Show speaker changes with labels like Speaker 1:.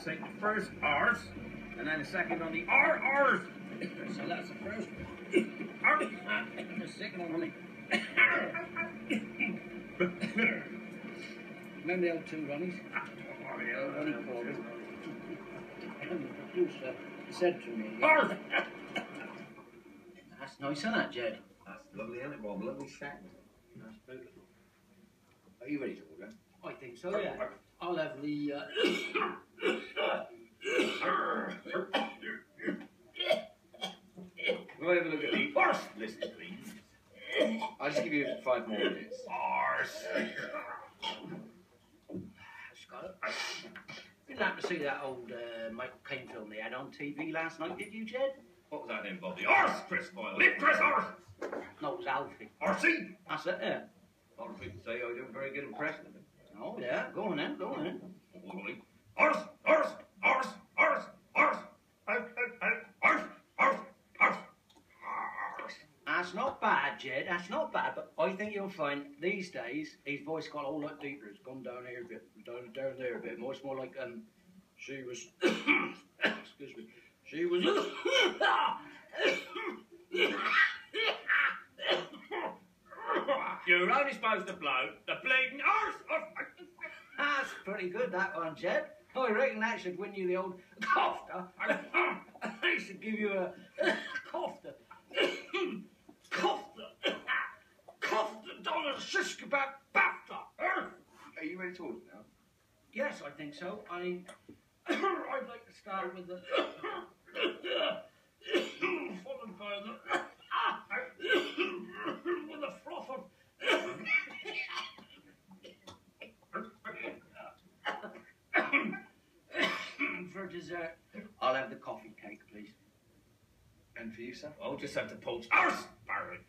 Speaker 1: to take the first R's, and then the second on the R R's.
Speaker 2: So that's the first
Speaker 1: Arse.
Speaker 2: one. The second one, honey. Remember the old two Ronnies? Ronnie Corbett. And the producer said to me,
Speaker 1: Arse.
Speaker 2: That's nice, isn't it, Jed?
Speaker 3: That's lovely, isn't it, Bob? Lovely set.
Speaker 2: That's beautiful.
Speaker 3: Are you ready to order?
Speaker 2: I think so, yeah. I'll have the. Uh,
Speaker 1: have a look at the arse list, please.
Speaker 3: I'll just give you five more minutes.
Speaker 1: Arse.
Speaker 2: Scott. Didn't happen to see that old uh, Michael Caine film they had on TV last night, did you, Jed?
Speaker 1: What was that then, Bobby? The arse, Chris Boyle. Lip Chris Arse.
Speaker 2: No, it was Alfie.
Speaker 1: Arsey.
Speaker 2: That's it, yeah.
Speaker 1: A lot of people say I do a very good impression of him.
Speaker 2: Oh, yeah. Go on then, go on then.
Speaker 1: Lovely. Arse, arse, arse, arse, arse. Arse, arse, arse, arse, arse. Arse.
Speaker 2: That's not bad, Jed. That's not bad, but I think you'll find these days his voice got a whole lot deeper. It's gone down here a bit, down, down there a bit more. It's more like um, she was. excuse me. She was.
Speaker 1: You're only supposed to blow the bleeding arse. arse.
Speaker 2: That's pretty good, that one, Jed. I reckon that should win you the old cofter. I should give you a cofter. cofter. Cofter dollar shish kebab BAFTA.
Speaker 3: Are you ready to order now?
Speaker 2: Yes, I think so. I mean, I'd like to start with the. followed by the. with the froth of. For dessert, I'll have the coffee cake, please.
Speaker 3: And for you, sir?
Speaker 1: I'll just have the poached arse. Barrett.